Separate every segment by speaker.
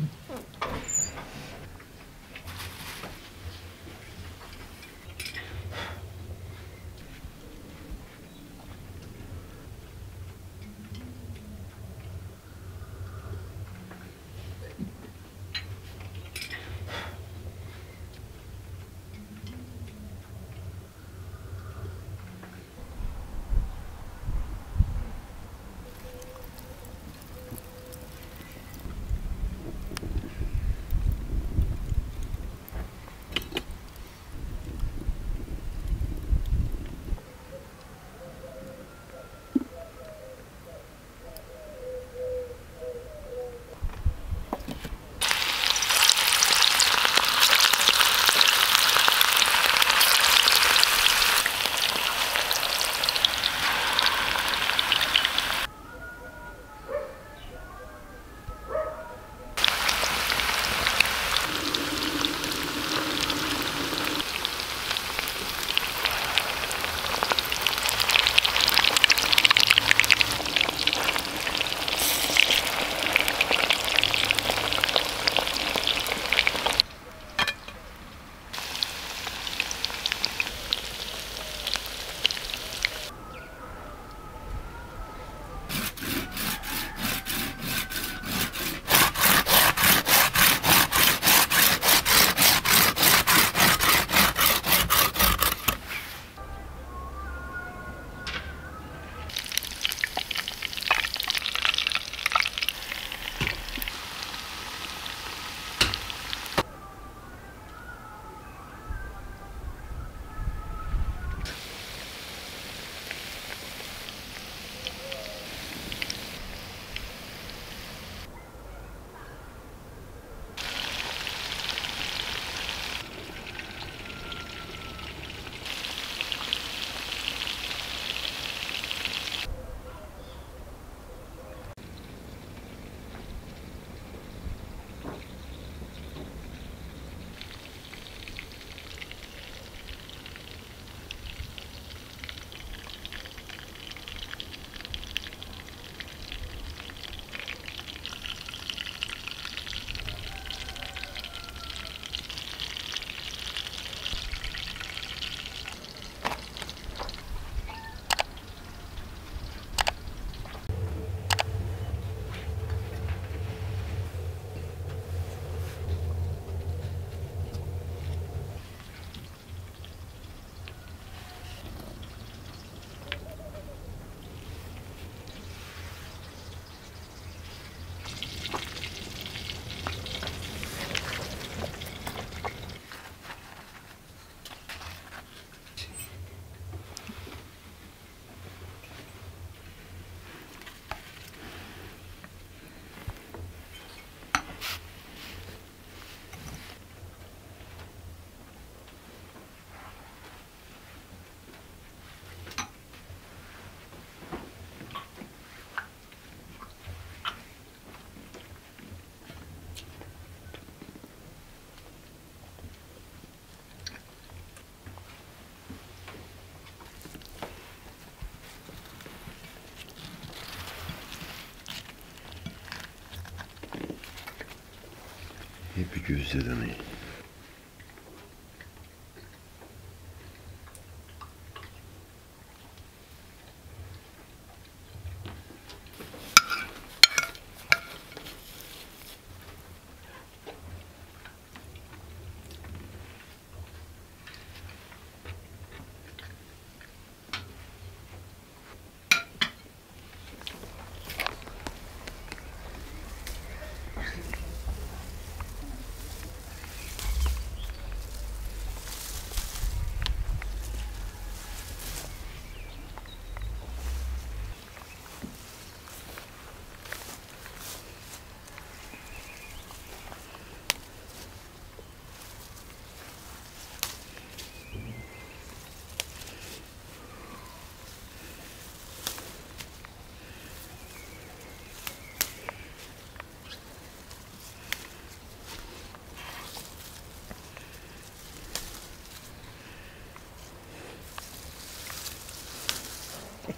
Speaker 1: Mm-hmm. Hep gözlerini.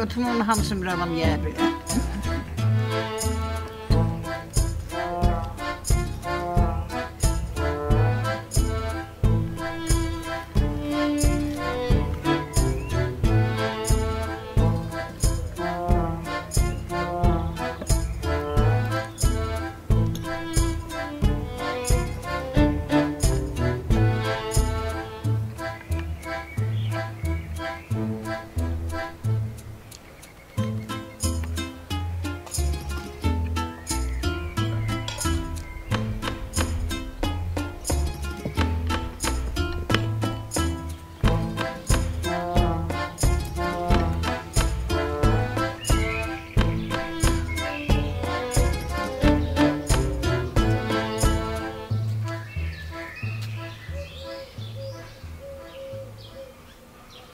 Speaker 1: Piotr Hamsun bram mam jeby.